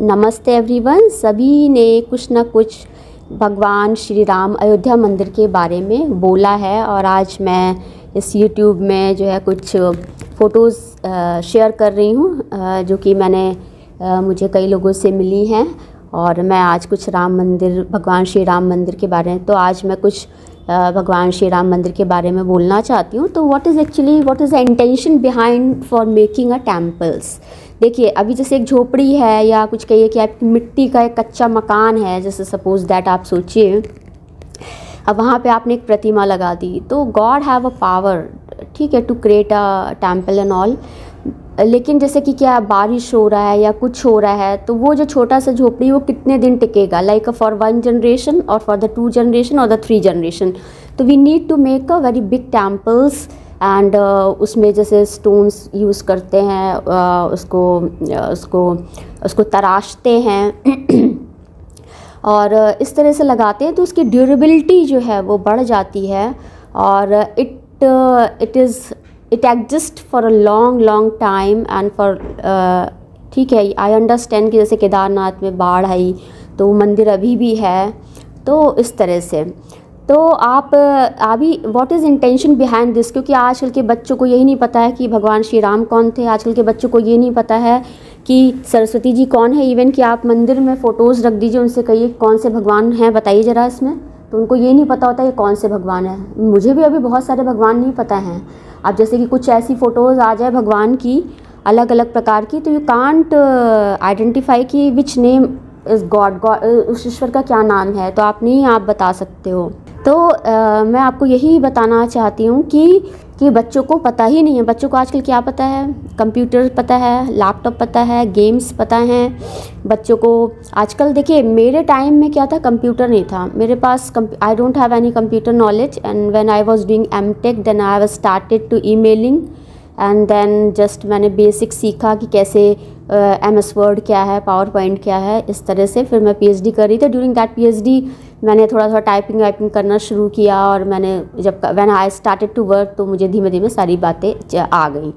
नमस्ते एवरीवन। सभी ने कुछ ना कुछ भगवान श्री राम अयोध्या मंदिर के बारे में बोला है और आज मैं इस यूट्यूब में जो है कुछ फ़ोटोज़ शेयर कर रही हूँ जो कि मैंने मुझे कई लोगों से मिली हैं और मैं आज कुछ राम मंदिर, भगवान श्री राम मंदिर के बारे में तो आज मैं कुछ भगवान श्री राम मंदिर के बारे में बोलना चाहती हूँ। तो what is actually what is the intention behind for making a temples देखिए, अभी जैसे एक झोपड़ी है या कुछ कहिए कि आपकी मिट्टी का एक कच्चा मकान है, जैसे सपोज़ दैट आप सोचिए। अब वहाँ पे आपने एक प्रतिमा लगा दी। तो गॉड हैव अ पावर ठीक है to create a temple and all लेकिन जैसे कि क्या बारिश हो रहा है या कुछ हो रहा है तो वो जो छोटा सा झोपड़ी, वो कितने दिन टिकेगा? लाइक फॉर वन जनरेशन और फॉर द टू जनरेशन और द थ्री जनरेशन तो we need to make a very big temples and उसमें जैसे स्टोन्स यूज़ करते हैं uh, उसको uh, उसको उसको तराशते हैं। और uh, इस तरह से लगाते हैं तो उसकी ड्यूरेबिलिटी जो है वो बढ़ जाती है। और it it is it exist for a long long time and for ठीक है आई अंडरस्टैंड कि जैसे केदारनाथ में बाढ़ आई तो मंदिर अभी भी है तो इस तरह से। तो आप, अभी what is intention behind this क्योंकि आजकल के बच्चों को यही नहीं पता है कि भगवान श्री राम कौन थे। आजकल के बच्चों को ये नहीं पता है कि सरस्वती जी कौन है। इवन कि आप मंदिर में फ़ोटोज़ रख दीजिए, उनसे कहिए कौन से भगवान हैं, बताइए ज़रा इसमें। तो उनको ये नहीं पता होता ये कौन से भगवान है। मुझे भी अभी बहुत सारे भगवान नहीं पता हैं। अब जैसे कि कुछ ऐसी फ़ोटोज़ आ जाए भगवान की अलग अलग प्रकार की तो यू कांट आइडेंटिफाई कि which name is God God उस ईश्वर का क्या नाम है। तो आप नहीं आप बता सकते हो। तो आ, मैं आपको यही बताना चाहती हूँ कि कि बच्चों को पता ही नहीं है। बच्चों को आजकल क्या पता है? कंप्यूटर पता है लैपटॉप पता है गेम्स पता हैं। बच्चों को आजकल देखिए मेरे टाइम में क्या था? कंप्यूटर नहीं था। मेरे पास I don't have any computer knowledge and when I was doing M tech then I was started to emailing and then just मैंने बेसिक सीखा कि कैसे एम एस वर्ड क्या है पावर पॉइंट क्या है इस तरह से फिर मैं पीएचडी कर रही थी। ड्यूरिंग दैट पीएचडी मैंने थोड़ा थोड़ा टाइपिंग वाइपिंग करना शुरू किया और मैंने जब when I started to work तो मुझे धीमे धीमे सारी बातें आ गई।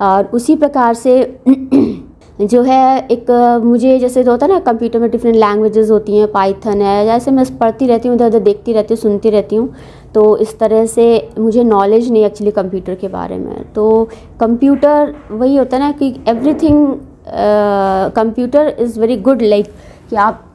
और उसी प्रकार से जो है एक, मुझे जैसे होता है ना कंप्यूटर में डिफरेंट लैंग्वेजेस होती हैं पाइथन है जैसे मैं पढ़ती रहती हूँ इधर उधर देखती रहती हूँ, सुनती रहती हूँ तो इस तरह से मुझे नॉलेज नहीं एक्चुअली कंप्यूटर के बारे में। तो कंप्यूटर वही होता है ना कि everything computer is very good like कि आप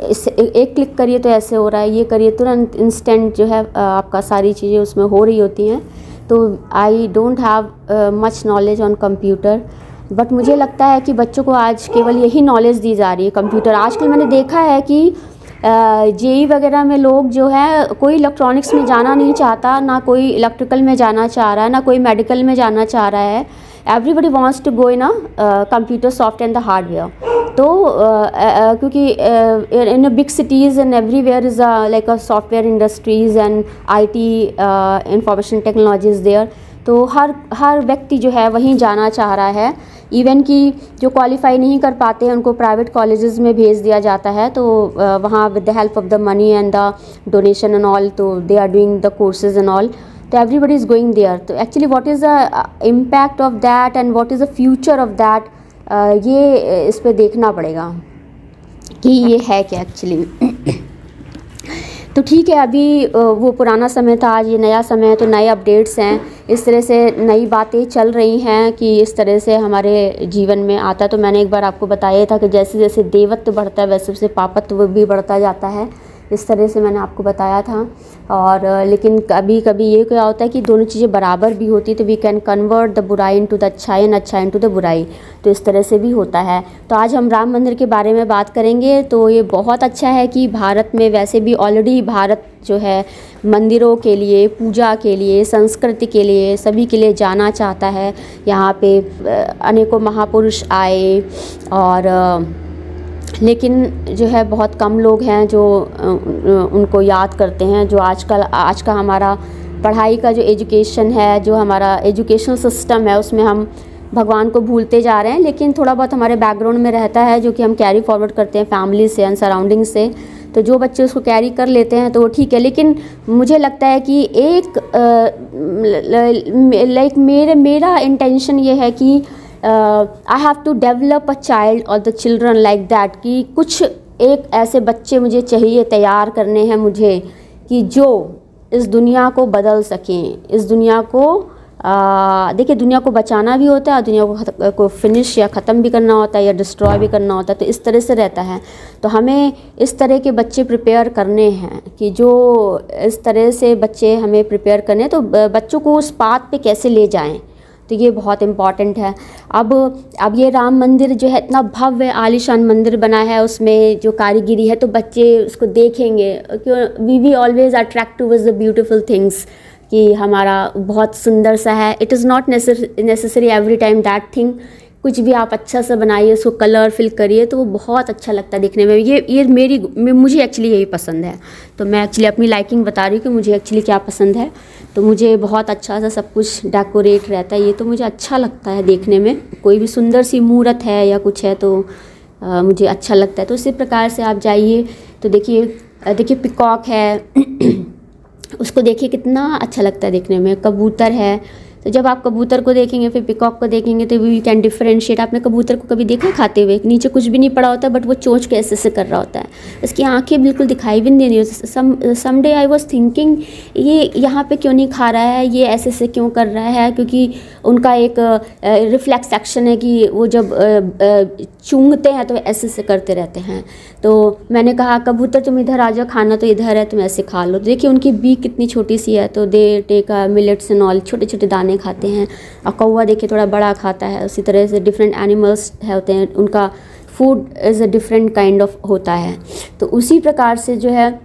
इस एक क्लिक करिए तो ऐसे हो रहा है, ये करिए, तुरंत इंस्टेंट जो है आपका सारी चीज़ें उसमें हो रही होती हैं। तो I don't have much knowledge on computer but मुझे लगता है कि बच्चों को आज केवल यही नॉलेज दी जा रही है कंप्यूटर आजकल मैंने देखा है कि जेई वगैरह में लोग जो है, कोई इलेक्ट्रॉनिक्स में जाना नहीं चाहता, ना कोई इलेक्ट्रिकल में जाना चाह रहा है, ना कोई मेडिकल में जाना चाह रहा है। Everybody wants to go in a computer soft and the hardware तो क्योंकि in big cities and everywhere is like a software industries and I T information technologies there तो हर हर व्यक्ति जो है वहीं जाना चाह रहा है। इवन कि जो क्वालिफाई नहीं कर पाते हैं उनको प्राइवेट कॉलेजेस में भेज दिया जाता है। तो वहाँ with the help of the money and the donation and all तो they are doing the courses and all तो एवरीबडी इज़ गोइंग देयर तो actually what is the impact of that and what is the future of that ये इस पर देखना पड़ेगा कि ये है क्या एक्चुअली तो ठीक है, अभी वो पुराना समय था, आज ये नया समय है तो नए अपडेट्स हैं। इस तरह से नई बातें चल रही हैं कि इस तरह से हमारे जीवन में आता तो मैंने एक बार आपको बताया था कि जैसे जैसे देवत्व बढ़ता है वैसे वैसे पापत्व भी बढ़ता जाता है। इस तरह से मैंने आपको बताया था। और लेकिन कभी कभी ये क्या होता है कि दोनों चीज़ें बराबर भी होती तो वी कैन कन्वर्ट द बुराई इन टू द अच्छाई एंड अच्छा इन टू द बुराई। तो इस तरह से भी होता है। तो आज हम राम मंदिर के बारे में बात करेंगे। तो ये बहुत अच्छा है कि भारत में वैसे भी ऑलरेडी भारत जो है, मंदिरों के लिए, पूजा के लिए, संस्कृति के लिए, सभी के लिए जाना चाहता है। यहाँ पे अनेकों महापुरुष आए और लेकिन जो है बहुत कम लोग हैं जो उनको याद करते हैं, जो आजकल, आज का हमारा पढ़ाई का जो एजुकेशन है, जो हमारा एजुकेशन सिस्टम है, उसमें हम भगवान को भूलते जा रहे हैं, लेकिन थोड़ा बहुत हमारे बैकग्राउंड में रहता है, जो कि हम कैरी फॉरवर्ड करते हैं फैमिली से एंड सराउंडिंग से तो जो बच्चे उसको कैरी कर लेते हैं तो वो ठीक है, लेकिन मुझे लगता है कि एक लाइक मेरे, मेरा इंटेंशन ये है कि I have to develop a child और द चिल्ड्रन लाइक दैट कि कुछ एक ऐसे बच्चे मुझे चाहिए, तैयार करने हैं मुझे कि जो इस दुनिया को बदल सकें। इस दुनिया को देखिए दुनिया को बचाना भी होता है दुनिया को को फिनिश या ख़त्म भी करना होता है या डिस्ट्रॉय भी करना होता है तो इस तरह से रहता है। तो हमें इस तरह के बच्चे प्रिपेयर करने हैं कि जो इस तरह से बच्चे हमें प्रिपेयर करने तो बच्चों को उस पाथ पे कैसे ले जाएँ? तो ये बहुत इंपॉर्टेंट है। अब अब ये राम मंदिर जो है, इतना भव्य आलिशान मंदिर बना है, उसमें जो कारीगिरी है तो बच्चे उसको देखेंगे। क्यों we we always attract to the beautiful things कि हमारा बहुत सुंदर सा है। It is not necessary every time that thing कुछ भी आप अच्छा सा बनाइए उसको कलर फिल करिए तो वो बहुत अच्छा लगता है देखने में। ये ये मेरी मुझे एक्चुअली यही पसंद है। तो मैं एक्चुअली अपनी लाइकिंग बता रही हूँ कि मुझे एक्चुअली क्या पसंद है। तो मुझे बहुत अच्छा सा सब कुछ डेकोरेट रहता है। ये तो मुझे अच्छा लगता है देखने में। कोई भी सुंदर सी मूर्त है या कुछ है तो आ, मुझे अच्छा लगता है। तो इसी प्रकार से आप जाइए तो देखिए देखिए पिकॉक है। उसको देखिए कितना अच्छा लगता है देखने में। कबूतर है तो जब आप कबूतर को देखेंगे, फिर पिकॉक को देखेंगे तो वी कैन डिफ्रेंशिएट आपने कबूतर को कभी देखा खाते हुए? नीचे कुछ भी नहीं पड़ा होता बट वो चोच के ऐसे से कर रहा होता है। इसकी आँखें बिल्कुल दिखाई भी नहीं होती some someday I was thinking ये यहाँ पे क्यों नहीं खा रहा है? ये ऐसे से क्यों कर रहा है? क्योंकि उनका एक रिफ्लेक्स एक्शन है कि वो जब चूंगते हैं तो ऐसे से करते रहते हैं। तो मैंने कहा, कबूतर, तुम इधर आ जाओ, खाना तो इधर है, तुम ऐसे खा लो। देखिए, उनकी बी कितनी छोटी सी है। तो they take millets and all छोटे छोटे दाने दाने खाते हैं। और कौवा देखिए थोड़ा बड़ा खाता है, उसी तरह से डिफरेंट एनिमल्स है होते हैं, उनका food is a different kind of होता है। तो उसी प्रकार से जो है,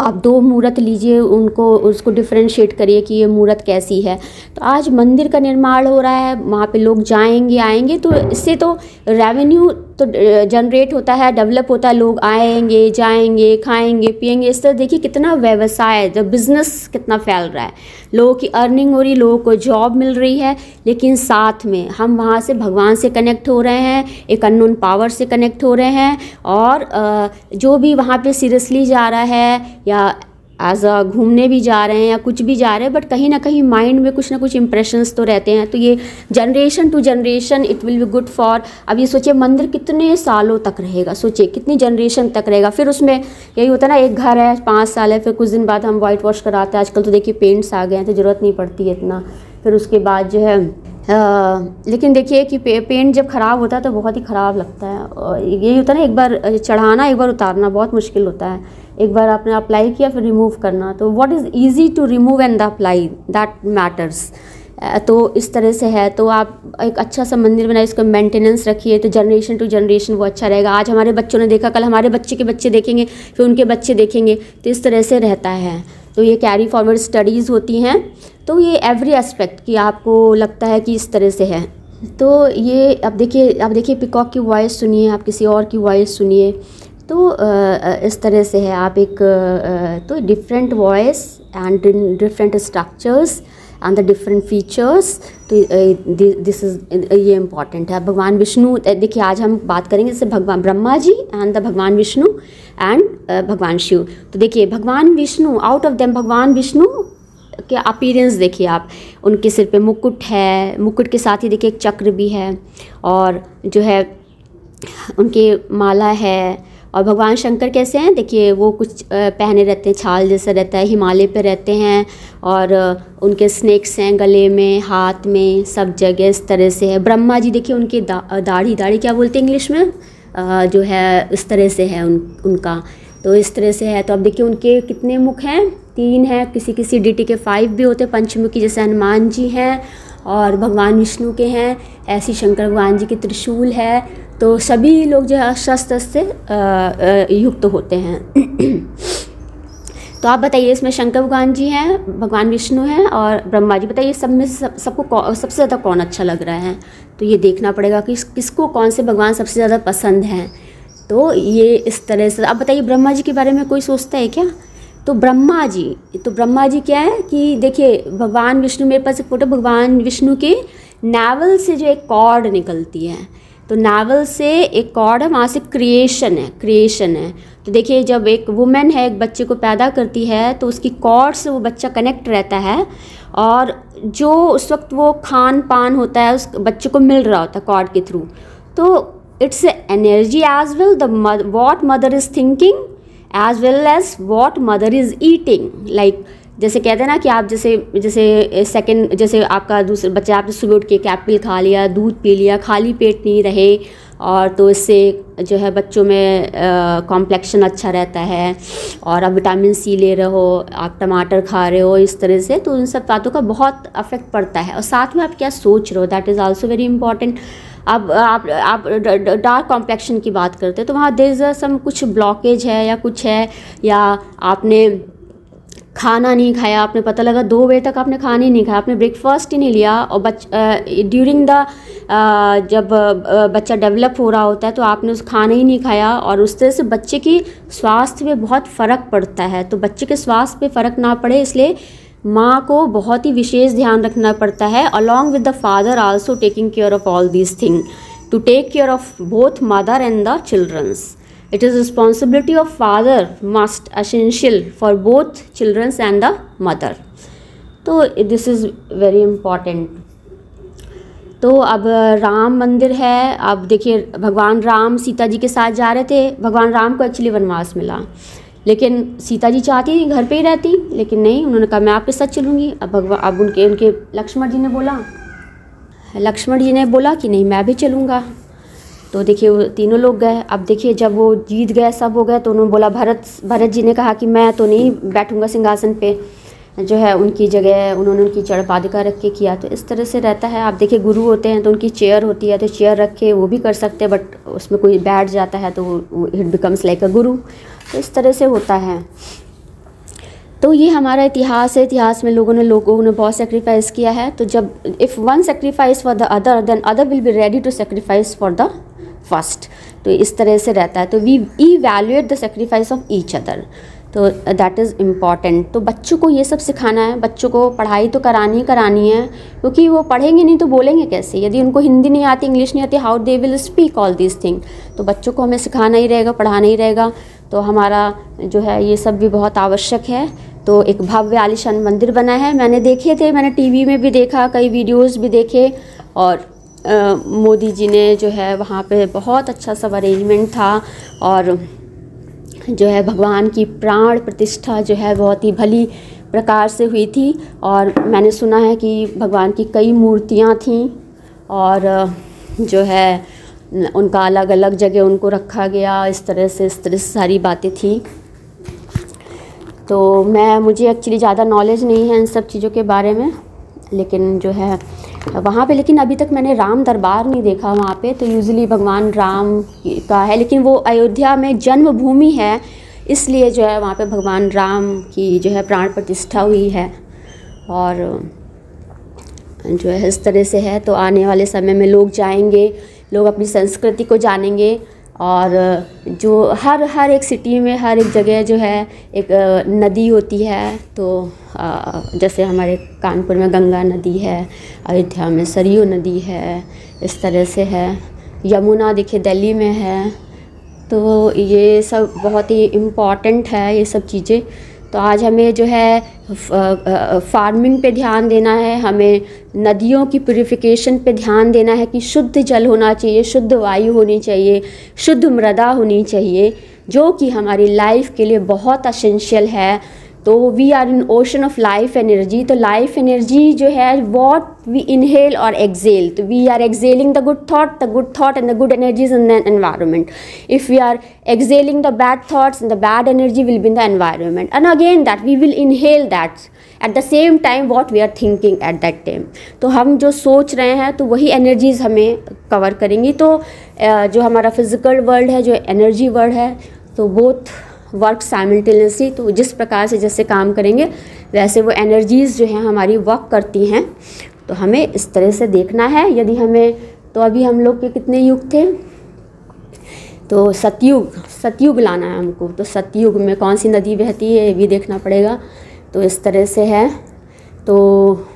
आप दो मूर्त लीजिए, उनको, उसको डिफ्रेंशिएट करिए कि ये मूर्त कैसी है। तो आज मंदिर का निर्माण हो रहा है, वहाँ पे लोग जाएँगे, आएँगे तो इससे तो रेवेन्यू तो जनरेट होता है डेवलप होता है, लोग आएँगे, जाएँगे, खाएँगे पिएँगे इस तरह देखिए कितना व्यवसाय जो बिज़नेस कितना फैल रहा है। लोगों की अर्निंग हो रही लोगों को जॉब मिल रही है, लेकिन साथ में हम वहाँ से भगवान से कनेक्ट हो रहे हैं, एक अननोन पावर से कनेक्ट हो रहे हैं, और जो भी वहाँ पे सीरियसली जा रहा है, या एज अ घूमने भी जा रहे हैं या कुछ भी जा रहे हैं बट कहीं ना कहीं माइंड में कुछ ना कुछ इंप्रेशंस तो रहते हैं। तो ये generation to generation it will be good for अब ये सोचिए मंदिर कितने सालों तक रहेगा सोचिए कितनी जनरेशन तक रहेगा। फिर उसमें यही होता है ना एक घर है पाँच साल है फिर कुछ दिन बाद हम वाइट वॉश कराते हैं। आजकल तो देखिए पेंट्स आ गए हैं तो ज़रूरत नहीं पड़ती है इतना। फिर उसके बाद जो है आ, लेकिन देखिए कि पे, पेंट जब ख़राब होता है तो बहुत ही ख़राब लगता है। और यही होता है ना एक बार चढ़ाना एक बार उतारना बहुत मुश्किल होता है। एक बार आपने अप्लाई किया, फिर रिमूव करना। तो what is easy to remove and the apply that matters तो इस तरह से है। तो आप एक अच्छा सा मंदिर बनाए इसका मेंटेनेंस रखिए। तो जनरेशन टू जनरेशन वो अच्छा रहेगा। आज हमारे बच्चों ने देखा, कल हमारे बच्चे के बच्चे देखेंगे, फिर उनके बच्चे देखेंगे। तो इस तरह से रहता है। तो ये कैरी फॉरवर्ड स्टडीज़ होती हैं। तो ये एवरी एस्पेक्ट कि आपको लगता है कि इस तरह से है। तो ये, अब देखिए अब देखिए पिकॉक की वॉइस सुनिए, आप किसी और की वॉइस सुनिए। तो इस तरह से है। आप एक तो different voice and different structures and the different features तो दिस इज़ ये इंपॉर्टेंट है। भगवान विष्णु देखिए, आज हम बात करेंगे जैसे भगवान ब्रह्मा जी एंड द भगवान विष्णु एंड भगवान शिव। तो देखिए, भगवान विष्णु आउट ऑफ़ देम भगवान विष्णु के अपीरेंस देखिए आप। उनके सिर पे मुकुट है। मुकुट के साथ ही देखिए एक चक्र भी है और जो है, उनके माला है और भगवान शंकर कैसे हैं? देखिए, वो कुछ पहने रहते हैं, छाल जैसा रहता है, हिमालय पर रहते हैं और उनके स्नेक्स हैं गले में, हाथ में, सब जगह इस तरह से है। ब्रह्मा जी देखिए, उनकी दाढ़ी दाढ़ी क्या बोलते हैं इंग्लिश में? जो है, इस तरह से है उन, उनका। तो इस तरह से है। तो अब देखिए, उनके कितने मुख हैं? तीन हैं, किसी किसी डीटी के फाइव भी होते हैं, पंचमुखी जैसे हनुमान जी हैं और भगवान विष्णु के हैं, ऐसी शंकर भगवान जी के त्रिशूल है तो सभी लोग जो है शस्त्र से युक्त तो होते हैं। तो आप बताइए, इसमें शंकर भगवान जी हैं, भगवान विष्णु हैं और ब्रह्मा जी, बताइए सब में सब, सबको सबसे ज़्यादा कौन अच्छा लग रहा है? तो ये देखना पड़ेगा कि किसको कौन से भगवान सबसे ज़्यादा पसंद हैं। तो ये इस तरह से, आप बताइए ब्रह्मा जी के बारे में कोई सोचता है क्या? तो ब्रह्मा जी तो ब्रह्मा जी क्या है कि देखिए, भगवान विष्णु, मेरे पास एक फ़ोटो, भगवान विष्णु के नावल से जो एक कॉर्ड निकलती है। तो नावल से एक कॉर्ड है, वहाँ से क्रिएशन है क्रिएशन है। तो देखिए, जब एक वुमेन है, एक बच्चे को पैदा करती है तो उसकी कॉर्ड से वो बच्चा कनेक्ट रहता है और जो उस वक्त वो खान पान होता है, उस बच्चे को मिल रहा होता है कॉर्ड के थ्रू तो it's energy as well the what mother is thinking as well as what mother is eating like जैसे कहते हैं ना कि आप जैसे जैसे सेकंड जैसे आपका दूसरे, बच्चे, आपने सुबह उठ के कैपिल खा लिया, दूध पी लिया, खाली पेट नहीं रहे, और तो इससे जो है बच्चों में कॉम्प्लेक्शन अच्छा रहता है, और आप विटामिन सी ले रहे हो, आप टमाटर खा रहे हो, इस तरह से तो इन सब बातों का बहुत अफेक्ट पड़ता है। और साथ में आप क्या सोच रहे हो? That is also very important अब, आप आप डार्क कॉम्प्लेक्शन की बात करते हैं तो वहाँ देर इज़ सम कुछ ब्लॉकेज है या कुछ है, या आपने खाना नहीं खाया, आपने पता लगा दो बजे तक आपने खाना ही नहीं खाया, आपने ब्रेकफास्ट ही नहीं लिया, और बच ड्यूरिंग द जब बच्चा डेवलप हो रहा होता है तो आपने उस खाना ही नहीं खाया, और उस तरह से बच्चे की स्वास्थ्य में बहुत फ़र्क पड़ता है तो बच्चे के स्वास्थ्य पे फ़र्क ना पड़े, इसलिए माँ को बहुत ही विशेष ध्यान रखना पड़ता है along with the father also taking care of all this thing to take care of both mother and the childrens It is responsibility of father must essential for both children and the mother. तो this is very important तो अब राम मंदिर है, अब देखिए, भगवान राम सीता जी के साथ जा रहे थे, भगवान राम को एक्चुअली वनवास मिला। लेकिन सीता जी चाहती थी, घर पे ही रहती, लेकिन नहीं, उन्होंने कहा, मैं आपके साथ चलूँगी। अब भगवान अब उनके उनके लक्ष्मण जी ने बोला, लक्ष्मण जी ने बोला कि नहीं, मैं भी चलूँगा। तो देखिए, वो तीनों लोग गए। अब देखिए, जब वो जीत गए, सब हो गए तो उन्होंने बोला, भरत भरत जी ने कहा कि मैं तो नहीं बैठूँगा सिंहासन पे। जो है, उनकी जगह, उन्होंने उनकी चढ़ पादिका रख के किया। तो इस तरह से रहता है। आप देखिए, गुरु होते हैं तो उनकी चेयर होती है तो चेयर रख के वो भी कर सकते हैं, बट उसमें कोई बैठ जाता है तो इट बिकम्स लाइक अ गुरु। तो इस तरह से होता है। तो ये हमारा इतिहास है। इतिहास में लोगों ने लोगों ने बहुत सेक्रीफाइस किया है। तो जब if one sacrifice for the other then other will be ready to sacrifice for the first तो इस तरह से रहता है। तो we evaluate the sacrifice of each other तो दैट इज़ इंपॉर्टेंट तो बच्चों को ये सब सिखाना है। बच्चों को पढ़ाई तो करानी ही करानी है। क्योंकि वो पढ़ेंगे नहीं तो बोलेंगे कैसे? यदि उनको हिंदी नहीं आती इंग्लिश नहीं आती how they will speak all this thing तो बच्चों को हमें सिखाना ही रहेगा, पढ़ाना ही रहेगा। तो हमारा जो है, ये सब भी बहुत आवश्यक है। तो एक भव्य आलिशान मंदिर बना है। मैंने देखे थे, मैंने टीवी में भी देखा, कई वीडियोस भी देखे। और मोदी जी ने जो है, वहाँ पे बहुत अच्छा सब अरेंजमेंट था। और जो है, भगवान की प्राण प्रतिष्ठा जो है, बहुत ही भली प्रकार से हुई थी। और मैंने सुना है कि भगवान की कई मूर्तियाँ थीं। और जो है उनका अलग अलग जगह उनको रखा गया, इस तरह से, इस तरह से सारी बातें थी। तो मैं, मुझे एक्चुअली ज़्यादा नॉलेज नहीं है इन सब चीज़ों के बारे में, लेकिन जो है, वहाँ पे, लेकिन अभी तक मैंने राम दरबार नहीं देखा वहाँ पे तो यूज़ली भगवान राम का है, लेकिन वो अयोध्या में जन्मभूमि है, इसलिए जो है वहाँ पे भगवान राम की जो है प्राण प्रतिष्ठा हुई है। और जो है, इस तरह से है तो आने वाले समय में लोग जाएँगे लोग अपनी संस्कृति को जानेंगे और जो हर हर एक सिटी में, हर एक जगह जो है, एक नदी होती है तो जैसे हमारे कानपुर में गंगा नदी है, अयोध्या में सरयू नदी है, इस तरह से है। यमुना देखिए दिल्ली में है तो ये सब बहुत ही इंपॉर्टेंट है, ये सब चीज़ें। तो आज हमें जो है फ़ार्मिंग पे ध्यान देना है, हमें नदियों की प्योरीफिकेशन पे ध्यान देना है कि शुद्ध जल होना चाहिए, शुद्ध वायु होनी चाहिए, शुद्ध मृदा होनी चाहिए, जो कि हमारी लाइफ के लिए बहुत असेंशियल है। तो we are in ocean of life energy तो लाइफ एनर्जी जो है वॉट वी इनहेल और एक्सेल तो we are exhaling the good thought the good thought and the good energies in the environment if we are exhaling the bad thoughts and the bad energy will be in the environment and again that we will inhale that at the same time what we are thinking at that time तो हम जो सोच रहे हैं तो वही energies हमें cover करेंगी. तो जो हमारा फ़िज़िकल वर्ल्ड है, जो एनर्जी वर्ल्ड है तो बोथ वर्क साइमल्टेनियसली तो जिस प्रकार से जैसे काम करेंगे, वैसे वो एनर्जीज़ जो हैं हमारी वर्क करती हैं। तो हमें इस तरह से देखना है। यदि हमें तो अभी हम लोग के कितने युग थे? तो सतयुग सतयुग लाना है हमको। तो सतयुग में कौन सी नदी बहती है, ये भी देखना पड़ेगा। तो इस तरह से है। तो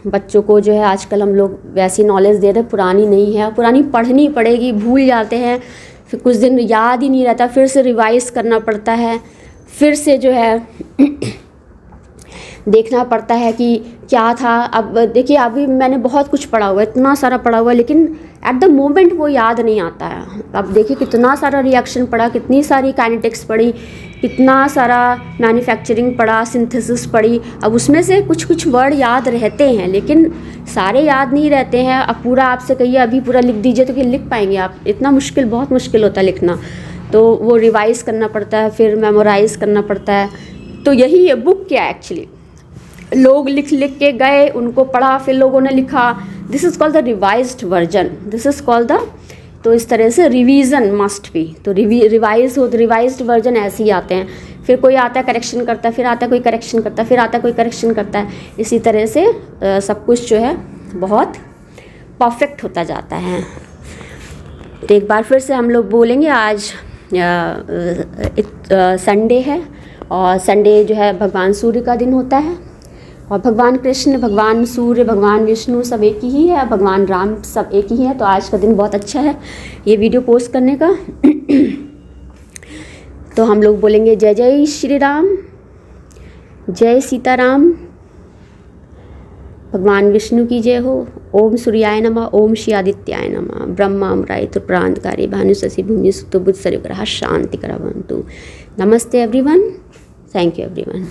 बच्चों को जो है, आजकल हम लोग वैसी नॉलेज दे रहे पुरानी नहीं है। पुरानी पढ़नी पड़ेगी, भूल जाते हैं। फिर कुछ दिन याद ही नहीं रहता। फिर से रिवाइज करना पड़ता है। फिर से जो है देखना पड़ता है कि क्या था। अब देखिए, अभी मैंने बहुत कुछ पढ़ा हुआ है, इतना सारा पढ़ा हुआ है, लेकिन एट द मोमेंट वो याद नहीं आता है। अब देखिए, कितना सारा रिएक्शन पढ़ा, कितनी सारी काइनेटिक्स पढ़ी, कितना सारा मैन्युफैक्चरिंग पढ़ा सिंथेसिस पढ़ी। अब उसमें से कुछ कुछ वर्ड याद रहते हैं, लेकिन सारे याद नहीं रहते हैं। अब पूरा आपसे कहिए, अभी पूरा लिख दीजिए तो कि लिख पाएँगे आप। इतना मुश्किल, बहुत मुश्किल होता है लिखना। तो वो रिवाइज़ करना पड़ता है फिर मेमोराइज़ करना पड़ता है। तो यही है बुक क्या है एक्चुअली लोग लिख लिख के गए उनको पढ़ा फिर लोगों ने लिखा। This is called the revise version this is called the तो इस तरह से रिवीजन मस्ट भी तो रिवाइज हो तो रिवाइज्ड वर्जन ऐसे ही आते हैं। फिर कोई आता है करेक्शन करता है फिर आता है कोई करेक्शन करता है फिर आता है कोई करेक्शन करता है। इसी तरह से आ, सब कुछ जो है बहुत परफेक्ट होता जाता है। तो एक बार फिर से हम लोग बोलेंगे आज संडे है और संडे जो है भगवान सूर्य का दिन होता है और भगवान कृष्ण, भगवान सूर्य, भगवान विष्णु सब एक ही है, भगवान राम सब एक ही है तो आज का दिन बहुत अच्छा है ये वीडियो पोस्ट करने का। तो हम लोग बोलेंगे जय जय श्री राम, जय सीताराम। भगवान विष्णु की जय हो। ओम सूर्याय नमः, ओम श्री आदित्याय नमः। ब्रह्मा अमराय त्रिप्रांतकारी भानु शशि भूमि सुतुबुद्ध बुद्ध शांति करा नमस्ते एवरीवन। Thank you everyone